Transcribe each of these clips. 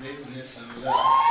business and love.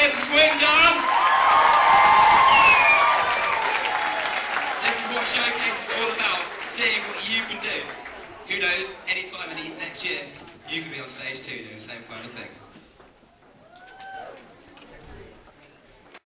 Dave Swindon. This is what Showcase is all about, seeing what you can do. Who knows, any time in the next year, you could be on stage too doing the same kind of thing.